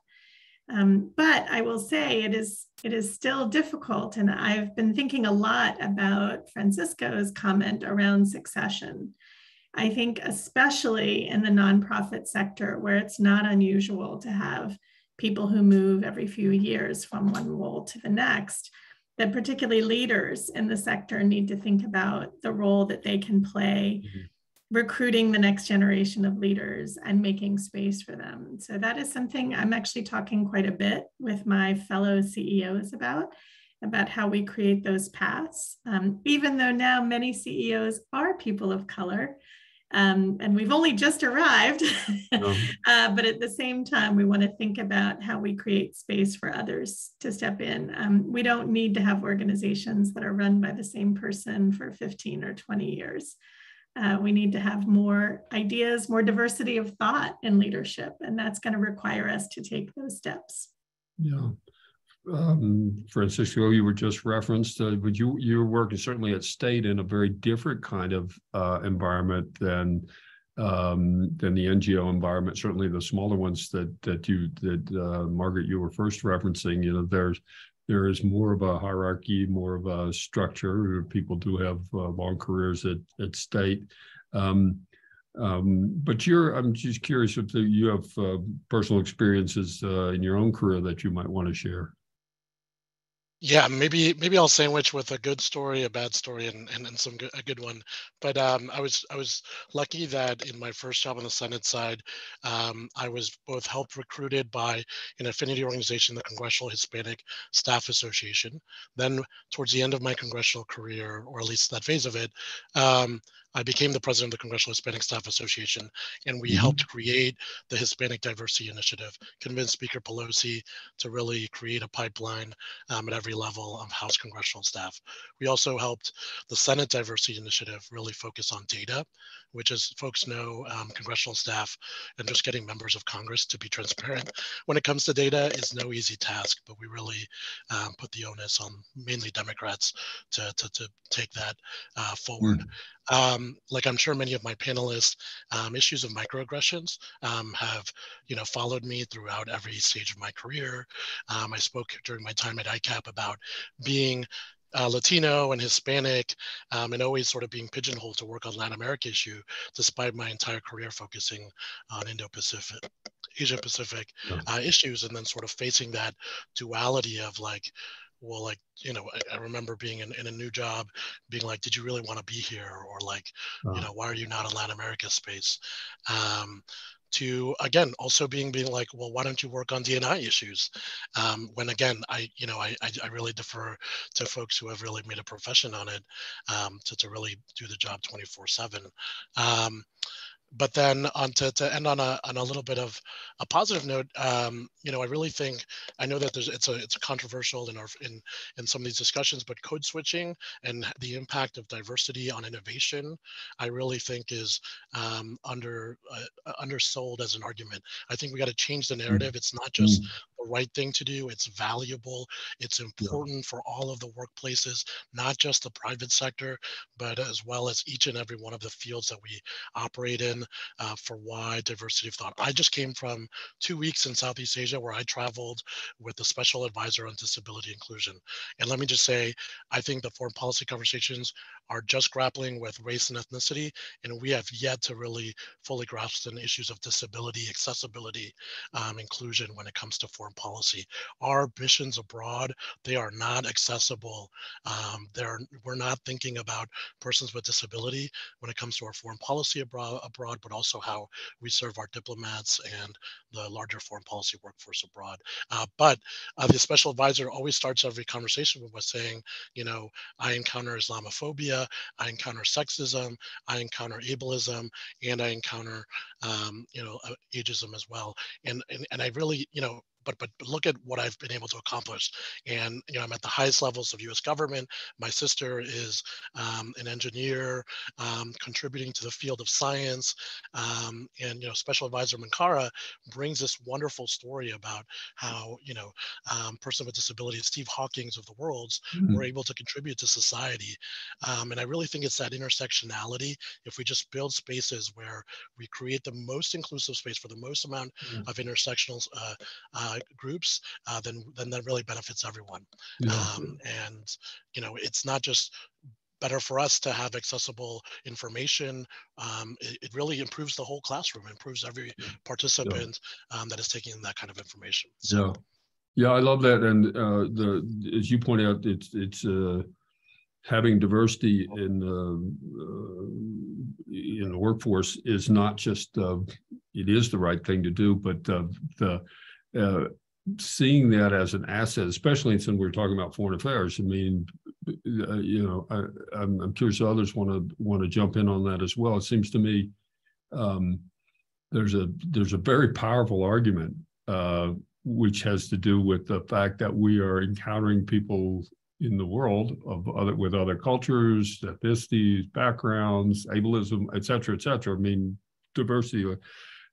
Um, but I will say it is it is still difficult, and I've been thinking a lot about Francisco's comment around succession. I think, especially in the nonprofit sector, where it's not unusual to have people who move every few years from one role to the next, that particularly leaders in the sector need to think about the role that they can play. Mm-hmm. recruiting the next generation of leaders and making space for them. So that is something I'm actually talking quite a bit with my fellow CEOs about about how we create those paths. Um, even though now many CEOs are people of color, um, and we've only just arrived, uh, but at the same time, we want to think about how we create space for others to step in. Um, we don't need to have organizations that are run by the same person for 15 or 20 years. Uh, we need to have more ideas, more diversity of thought in leadership, and that's going to require us to take those steps. Yeah um, Francisco, you were just referenced, uh, but you you were working certainly at state in a very different kind of uh, environment than um, than the NGO environment. Certainly, the smaller ones that that you that uh, Margaret you were first referencing. You know, there's there is more of a hierarchy, more of a structure. People do have uh, long careers at at state. Um, um, but you're, I'm just curious if you have uh, personal experiences uh, in your own career that you might want to share. Yeah, maybe maybe I'll sandwich with a good story, a bad story, and and, and some good, a good one. But um, I was I was lucky that in my first job on the Senate side, um, I was both helped recruited by an affinity organization, the Congressional Hispanic Staff Association. Then towards the end of my congressional career, or at least that phase of it, um, I became the president of the Congressional Hispanic Staff Association, and we mm-hmm. helped create the Hispanic Diversity Initiative, convince Speaker Pelosi to really create a pipeline um, at every level of House congressional staff. We also helped the Senate Diversity Initiative really focus on data, which, as folks know, um, congressional staff and just getting members of Congress to be transparent when it comes to data is no easy task, but we really um, put the onus on mainly Democrats to, to, to take that uh, forward. Um, like I'm sure many of my panelists, um, issues of microaggressions um, have, you know, followed me throughout every stage of my career. Um, I spoke during my time at ICAP about being uh, Latino and Hispanic, um, and always sort of being pigeonholed to work on Latin America issue, despite my entire career focusing on Indo-Pacific, Asia Pacific uh, issues, and then sort of facing that duality of like, well, like, you know, I, I remember being in, in, a new job, being like, did you really want to be here? Or like, you know, why are you not in Latin America space? Um, to again also being being like well why don't you work on dni issues um, when again i you know I, I, I really defer to folks who have really made a profession on it um, to, to really do the job 24 7 um, but then on to, to end on a, on a little bit of a positive note, um, you know, I really think I know that there's it's a it's a controversial in our in in some of these discussions, but code switching and the impact of diversity on innovation, I really think is um, under uh, undersold as an argument. I think we got to change the mm. narrative. It's not just mm the right thing to do. It's valuable. It's important yeah. for all of the workplaces, not just the private sector, but as well as each and every one of the fields that we operate in uh, for why diversity of thought. I just came from two weeks in Southeast Asia where I traveled with the special advisor on disability inclusion. And let me just say, I think the foreign policy conversations are just grappling with race and ethnicity, and we have yet to really fully grasp the issues of disability, accessibility, um, inclusion when it comes to foreign policy. Our missions abroad, they are not accessible. Um, we're not thinking about persons with disability when it comes to our foreign policy abroad, abroad but also how we serve our diplomats and the larger foreign policy workforce abroad. Uh, but uh, the special advisor always starts every conversation with saying, you know, I encounter Islamophobia, I encounter sexism, I encounter ableism, and I encounter, um, you know, uh, ageism as well. And, and and I really, you know, but but look at what I've been able to accomplish. And you know, I'm at the highest levels of U.S. government. My sister is um, an engineer, um, contributing to the field of science. Um, and you know, Special Advisor Minkara brings this wonderful story about how you know, um, person with disabilities, Steve Hawking's of the world's, mm-hmm. were able to contribute to society. Um, and I really think it's that intersectionality. If we just build spaces where we create the most inclusive space for the most amount mm-hmm. of intersectional uh, uh, uh, groups, uh, then then that really benefits everyone. Yeah. Um, and you know, it's not just better for us to have accessible information. Um, it, it, really improves the whole classroom, improves every participant um, that is taking that kind of information. So. Yeah. Yeah, I love that, and uh, the as you point out, it's it's uh, having diversity in uh, in the workforce is not just uh, it is the right thing to do, but uh, the uh, seeing that as an asset, especially since we're talking about foreign affairs. I mean, uh, you know, I, am I'm curious others want to want to jump in on that as well. It seems to me um, there's a there's a very powerful argument uh, which has to do with the fact that we are encountering people in the world of other with other cultures, ethnicities, backgrounds, ableism, et cetera, et cetera. I mean, diversity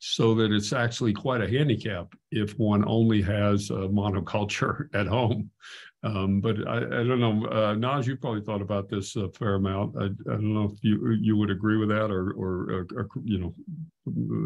so that it's actually quite a handicap if one only has a monoculture at home. Um, but I, I, don't know, uh, Naz, you probably thought about this a fair amount. I, I don't know if you you would agree with that, or or, or, or you know,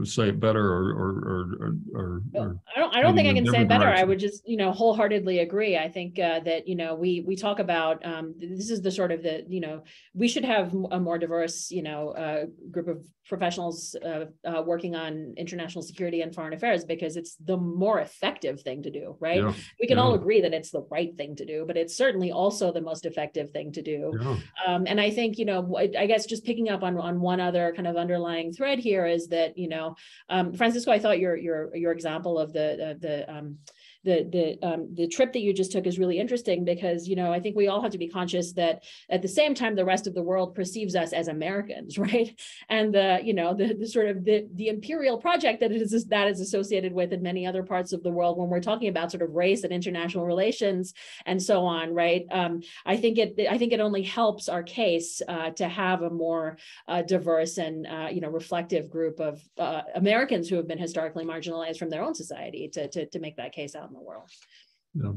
say it better, or or or, or I don't I don't think I can say it better. Direction. I would just you know wholeheartedly agree. I think uh, that you know we we talk about um, this is the sort of the you know we should have a more diverse you know uh, group of professionals uh, uh, working on international security and foreign affairs because it's the more effective thing to do, right? Yeah. We can yeah. all agree that it's the right thing to do, but it's certainly also the most effective thing to do. Yeah. Um, and I think, you know, I guess just picking up on, on one other kind of underlying thread here is that, you know, um, Francisco, I thought your your your example of the the, the um, the the um, the trip that you just took is really interesting because you know I think we all have to be conscious that at the same time the rest of the world perceives us as Americans, right? And the you know the, the sort of the the imperial project that is that is associated with in many other parts of the world when we're talking about sort of race and international relations and so on, right? Um, I think it I think it only helps our case uh, to have a more uh, diverse and uh, you know reflective group of uh, Americans who have been historically marginalized from their own society to to, to make that case out the world. Yeah.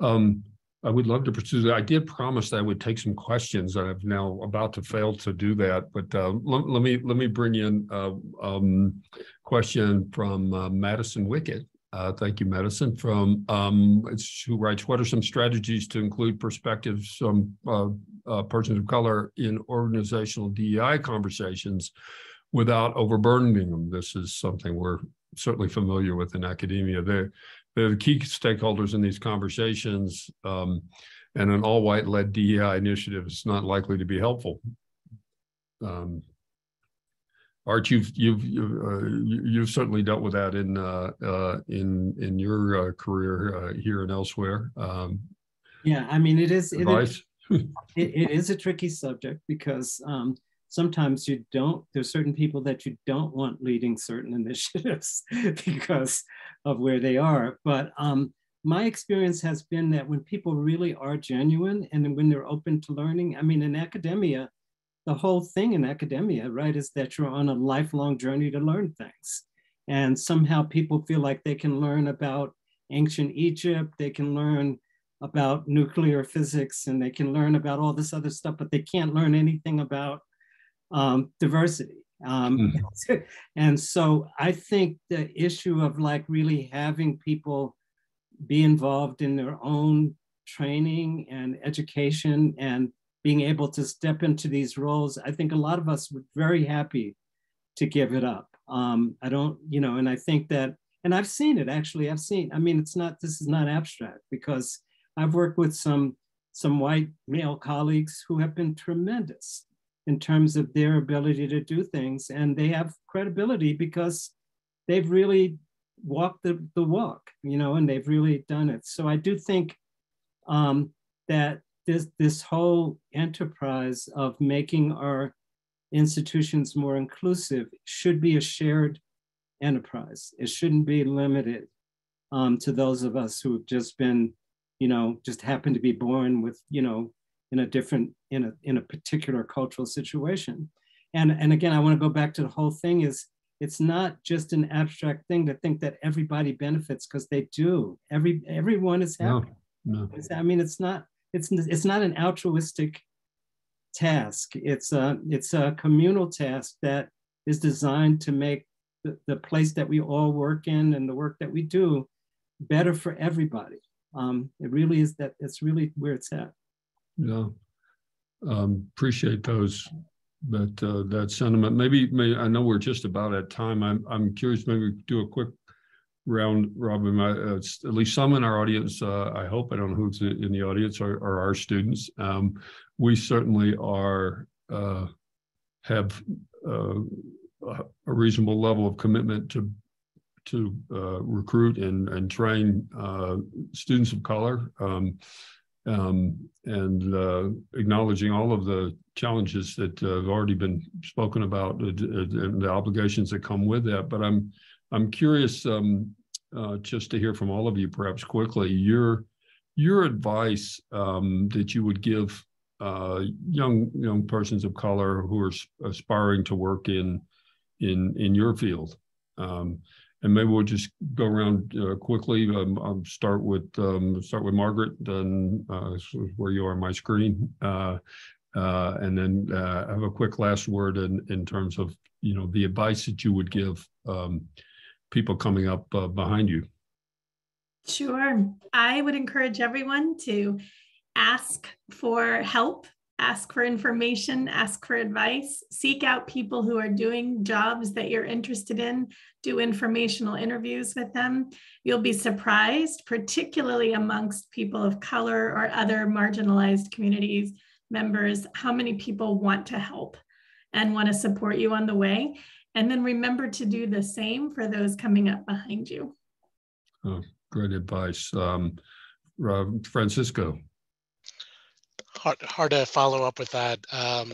Um, I would love to pursue that. I did promise that I would take some questions. I'm now about to fail to do that, but uh, let, let, me let me bring in a um, question from uh, Madison Wickett. Uh, thank you, Madison. From um, who writes, "What are some strategies to include perspectives from uh, uh, persons of color in organizational DEI conversations without overburdening them?" This is something we're certainly familiar with in academia. There, they're the key stakeholders in these conversations, um, and an all-white led DEI initiative is not likely to be helpful. Um, Art, you've you've you've, uh, you've, certainly dealt with that in uh, uh, in in your uh, career uh, here and elsewhere. Um, yeah, I mean, it is it is, it, it is a tricky subject because um, sometimes you don't there's certain people that you don't want leading certain initiatives because of where they are. But um, my experience has been that when people really are genuine and when they're open to learning i mean in academia the whole thing in academia right is that you're on a lifelong journey to learn things. And somehow people feel like they can learn about ancient egypt they can learn about nuclear physics and they can learn about all this other stuff but they can't learn anything about um, diversity. Um, mm. and so I think the issue of like really having people be involved in their own training and education and being able to step into these roles, I think a lot of us were very happy to give it up. Um, I don't, you know, and I think that, and I've seen it actually. I've seen. I mean, it's not. This is not abstract because I've worked with some some white male colleagues who have been tremendous in terms of their ability to do things. And they have credibility because they've really walked the, the walk, you know, and they've really done it. So I do think um, that this, this whole enterprise of making our institutions more inclusive should be a shared enterprise. It shouldn't be limited um, to those of us who've just been, you know, just happen to be born with, you know, in a different in a in a particular cultural situation. And and again i want to go back to the whole thing is it's not just an abstract thing to think that everybody benefits because they do. Every everyone is happy. no, no. i mean it's not it's it's not an altruistic task. It's a it's a communal task that is designed to make the, the place that we all work in and the work that we do better for everybody. Um, it really is that it's really where it's at yeah. um, appreciate those that uh, that sentiment. Maybe, may I know we're just about at time. I'm I'm curious. Maybe do a quick round robin. Uh, at least some in our audience. Uh, I hope I don't know who's in the audience are, are our students. Um, we certainly are uh, have uh, a reasonable level of commitment to to uh, recruit and and train students of color. Um, um, and uh, acknowledging all of the challenges that uh, have already been spoken about uh, and the obligations that come with that. But I'm I'm curious um, uh, just to hear from all of you, perhaps quickly, your your advice um, that you would give uh, young young persons of color who are aspiring to work in in in your field. Um, and maybe we'll just go around uh, quickly. Um, I'll start with um, start with Margaret, then uh, where you are on my screen, uh, uh and then uh, have a quick last word in in terms of you know the advice that you would give um, people coming up uh, behind you. Sure, I would encourage everyone to ask for help ask for information, ask for advice, seek out people who are doing jobs that you're interested in, do informational interviews with them. You'll be surprised, particularly amongst people of color or other marginalized communities members, how many people want to help and want to support you on the way. And then remember to do the same for those coming up behind you. Oh, great advice. Um, Francisco hard, hard to follow up with that. Um,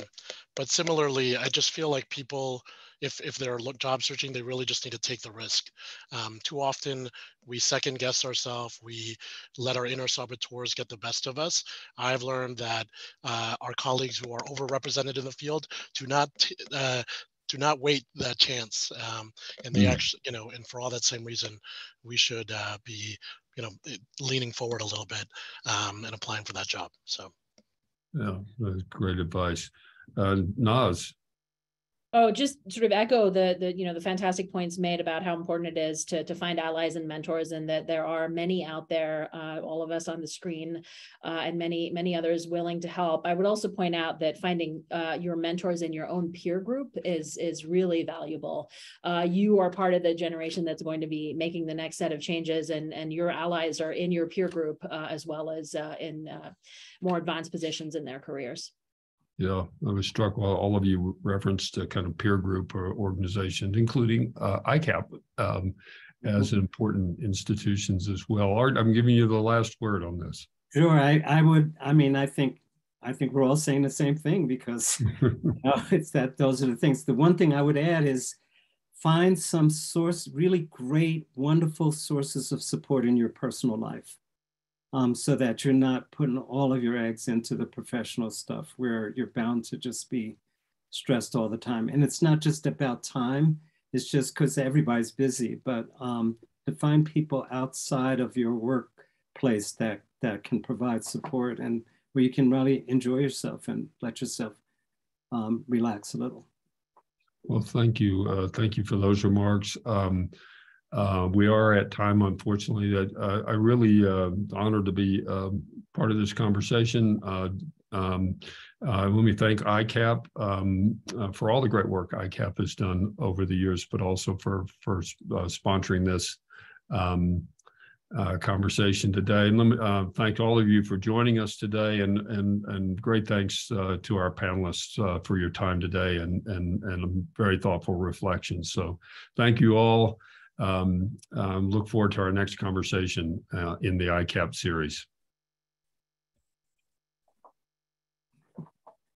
but similarly, I just feel like people, if if they're job searching, they really just need to take the risk. Um, too often, we second guess ourselves. We let our inner saboteurs get the best of us. I've learned that uh, our colleagues who are overrepresented in the field do not uh, do not wait that chance. Um, and they mm. actually, you know, and for all that same reason, we should uh, be, you know, leaning forward a little bit um, and applying for that job. So. Yeah, that's great advice. Uh, Naz. Oh, just sort of echo the the you know the fantastic points made about how important it is to to find allies and mentors, and that there are many out there, uh, all of us on the screen, uh, and many many others willing to help. I would also point out that finding uh, your mentors in your own peer group is is really valuable. Uh, you are part of the generation that's going to be making the next set of changes, and and your allies are in your peer group uh, as well as uh, in more advanced positions in their careers. Yeah, I was struck while all of you referenced a kind of peer group or organizations, including uh, ICAP um, as mm-hmm. important institutions as well. Art, I'm giving you the last word on this. Sure, I, I would. I mean, I think I think we're all saying the same thing because you know, it's that those are the things. The one thing I would add is find some source, really great, wonderful sources of support in your personal life um, so that you're not putting all of your eggs into the professional stuff where you're bound to just be stressed all the time. And it's not just about time, it's just because everybody's busy, but um, to find people outside of your workplace that, that can provide support and where you can really enjoy yourself and let yourself um, relax a little. Well, thank you. Uh, thank you for those remarks. Um, uh, we are at time, unfortunately. That uh, I really uh, honored to be um, part of this conversation. Uh, um, uh, let me thank ICAP um, uh, for all the great work ICAP has done over the years, but also for for sponsoring this um, conversation today. And let me thank all of you for joining us today, and and and great thanks to our panelists for your time today and and and very thoughtful reflections. So, thank you all um, um, look forward to our next conversation uh, in the ICAP series.